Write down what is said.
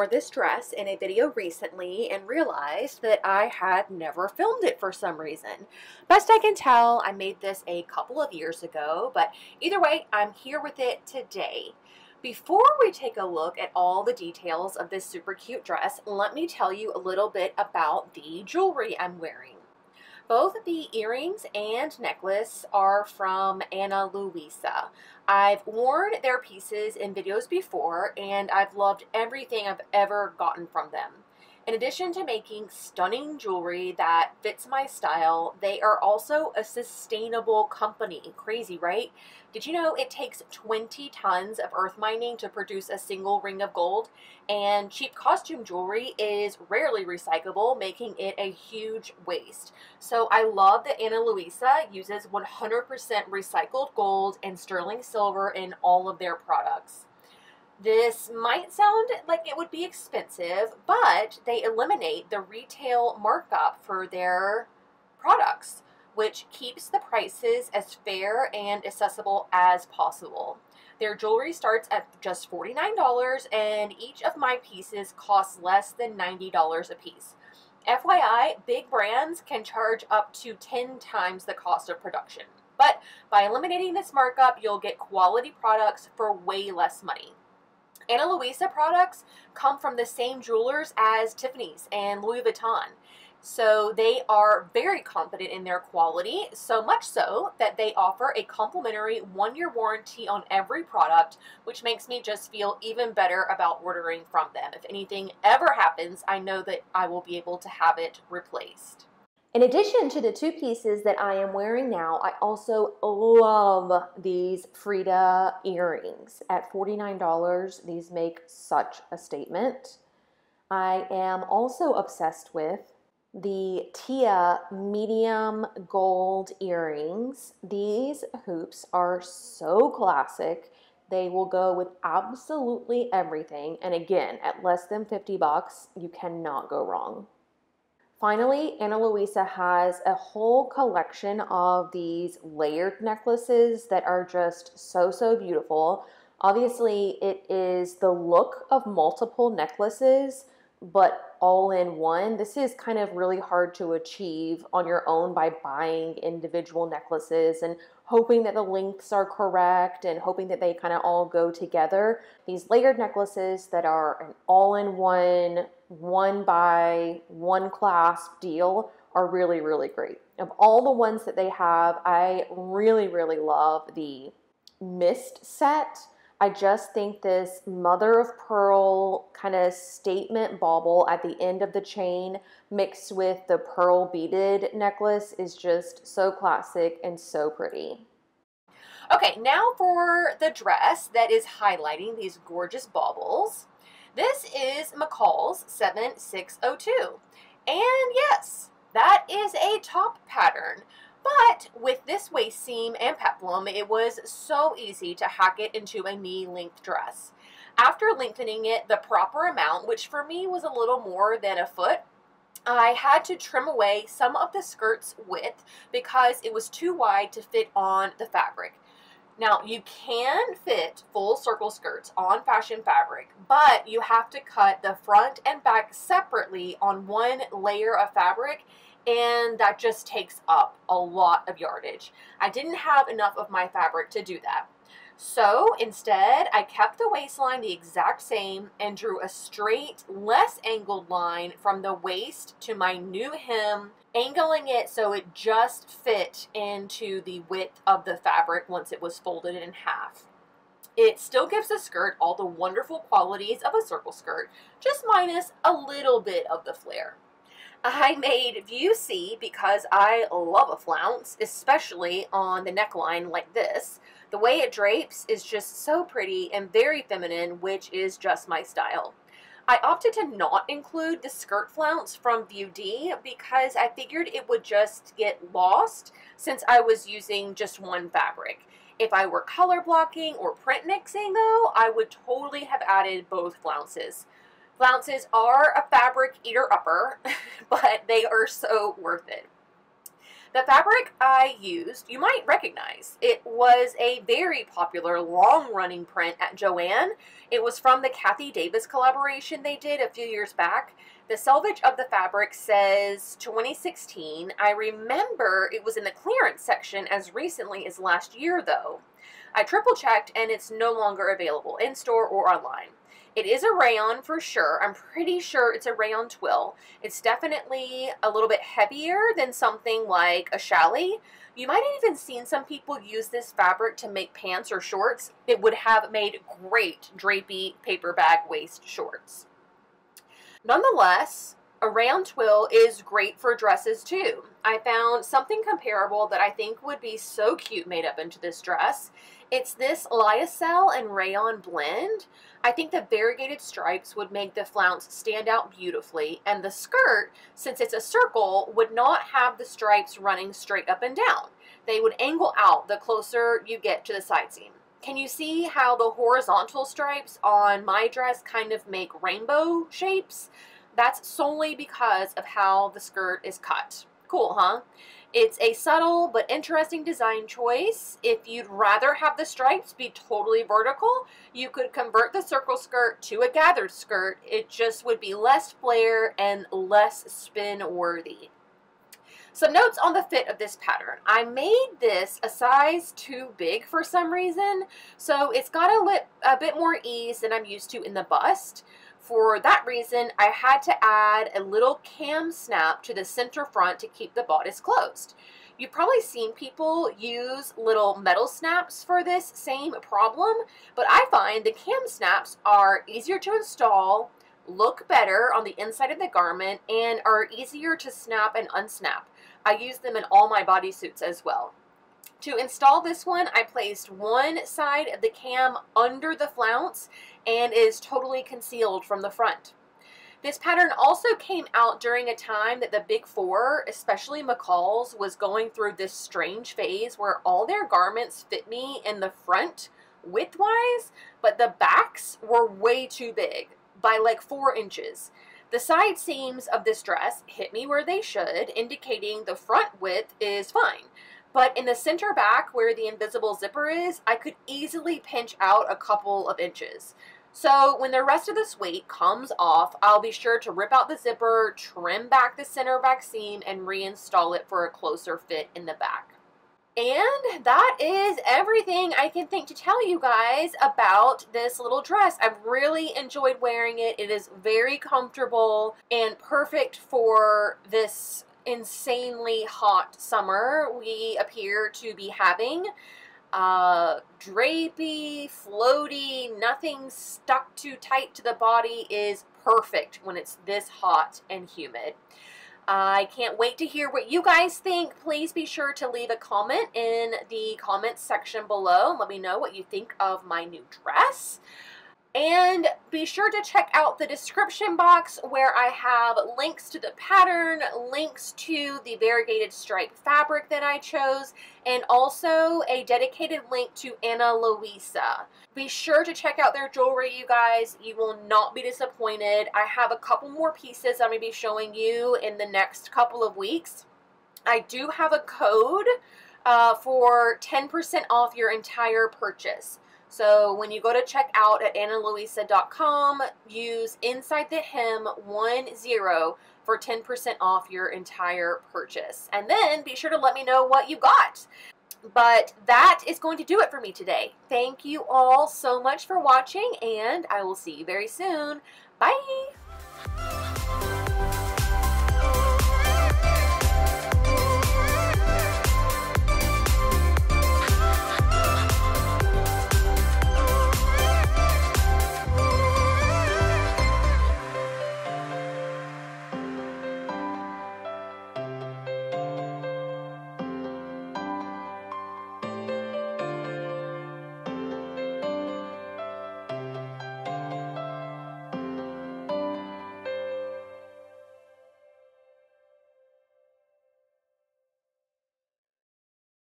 Wore this dress in a video recently and realized that I had never filmed it for some reason. Best I can tell, I made this a couple of years ago, but either way, I'm here with it today. Before we take a look at all the details of this super cute dress, let me tell you a little bit about the jewelry I'm wearing. Both the earrings and necklace are from Ana Luisa. I've worn their pieces in videos before and I've loved everything I've ever gotten from them. In addition to making stunning jewelry that fits my style, they are also a sustainable company. Crazy, right? Did you know it takes 20 tons of earth mining to produce a single ring of gold? And cheap costume jewelry is rarely recyclable, making it a huge waste. So I love that Ana Luisa uses 100% recycled gold and sterling silver in all of their products. This might sound like it would be expensive, but they eliminate the retail markup for their products, which keeps the prices as fair and accessible as possible. Their jewelry starts at just $49 and each of my pieces costs less than $90 a piece. FYI, big brands can charge up to 10 times the cost of production. But by eliminating this markup, you'll get quality products for way less money. Ana Luisa products come from the same jewelers as Tiffany's and Louis Vuitton. So they are very confident in their quality, so much so that they offer a complimentary one-year warranty on every product, which makes me just feel even better about ordering from them. If anything ever happens, I know that I will be able to have it replaced. In addition to the two pieces that I am wearing now, I also love these Frida earrings. At $49, these make such a statement. I am also obsessed with the Tia medium gold earrings. These hoops are so classic. They will go with absolutely everything. And again, at less than 50 bucks, you cannot go wrong. Finally, Ana Luisa has a whole collection of these layered necklaces that are just so, so beautiful. Obviously, it is the look of multiple necklaces, but all in one. This is kind of really hard to achieve on your own by buying individual necklaces and hoping that the lengths are correct and hoping that they kind of all go together. These layered necklaces that are an all in one one by one clasp deal are really, really great. Of all the ones that they have, I really, really love the Mist set. I just think this mother of pearl kind of statement bauble at the end of the chain mixed with the pearl beaded necklace is just so classic and so pretty. Okay, now for the dress that is highlighting these gorgeous baubles. This is McCall's 7602. And yes, that is a top pattern. But with this waist seam and peplum, it was so easy to hack it into a knee-length dress. After lengthening it the proper amount, which for me was a little more than a foot, I had to trim away some of the skirt's width because it was too wide to fit on the fabric. Now, you can fit full circle skirts on fashion fabric, but you have to cut the front and back separately on one layer of fabric, and that just takes up a lot of yardage. I didn't have enough of my fabric to do that. So instead, I kept the waistline the exact same and drew a straight, less angled line from the waist to my new hem, angling it so it just fit into the width of the fabric once it was folded in half. It still gives the skirt all the wonderful qualities of a circle skirt, just minus a little bit of the flare. I made view C because I love a flounce, especially on the neckline like this. The way it drapes is just so pretty and very feminine, which is just my style. I opted to not include the skirt flounce from View D because I figured it would just get lost since I was using just one fabric. If I were color blocking or print mixing though, I would totally have added both flounces. Flounces are a fabric eater upper, but they are so worth it. The fabric I used, you might recognize. It was a very popular long-running print at Joann. It was from the Kathy Davis collaboration they did a few years back. The selvage of the fabric says 2016. I remember it was in the clearance section as recently as last year though. I triple checked and it's no longer available in store or online. It is a rayon for sure. I'm pretty sure it's a rayon twill. It's definitely a little bit heavier than something like a challis. You might have even seen some people use this fabric to make pants or shorts. It would have made great drapey paper bag waist shorts. Nonetheless, a rayon twill is great for dresses too. I found something comparable that I think would be so cute made up into this dress. It's this lyocell and rayon blend. I think the variegated stripes would make the flounce stand out beautifully, and the skirt, since it's a circle, would not have the stripes running straight up and down. They would angle out the closer you get to the side seam. Can you see how the horizontal stripes on my dress kind of make rainbow shapes? That's solely because of how the skirt is cut. Cool, huh? It's a subtle but interesting design choice. If you'd rather have the stripes be totally vertical, you could convert the circle skirt to a gathered skirt. It just would be less flare and less spin worthy. Some notes on the fit of this pattern. I made this a size too big for some reason, so it's got a, lip, a bit more ease than I'm used to in the bust. For that reason, I had to add a little cam snap to the center front to keep the bodice closed. You've probably seen people use little metal snaps for this same problem, but I find the cam snaps are easier to install, look better on the inside of the garment, and are easier to snap and unsnap. I use them in all my bodysuits as well. To install this one, I placed one side of the cam under the flounce and is totally concealed from the front. This pattern also came out during a time that the Big Four, especially McCall's, was going through this strange phase where all their garments fit me in the front widthwise, but the backs were way too big by like four inches. The side seams of this dress hit me where they should, indicating the front width is fine. But in the center back where the invisible zipper is, I could easily pinch out a couple of inches. So when the rest of the suede comes off, I'll be sure to rip out the zipper, trim back the center back seam, and reinstall it for a closer fit in the back. And that is everything I can think to tell you guys about this little dress. I've really enjoyed wearing it. It is very comfortable and perfect for this insanely hot summer we appear to be having. Uh, drapey, floaty, nothing stuck too tight to the body is perfect when it's this hot and humid. I can't wait to hear what you guys think. Please be sure to leave a comment in the comments section below. Let me know what you think of my new dress. And be sure to check out the description box where I have links to the pattern, links to the variegated stripe fabric that I chose, and also a dedicated link to Ana Luisa. Be sure to check out their jewelry, you guys. You will not be disappointed. I have a couple more pieces I'm going to be showing you in the next couple of weeks. I do have a code uh, for 10% off your entire purchase. So when you go to check out at analuisa.com, use inside the hem 10 for 10% off your entire purchase. And then be sure to let me know what you got. But that is going to do it for me today. Thank you all so much for watching, and I will see you very soon. Bye!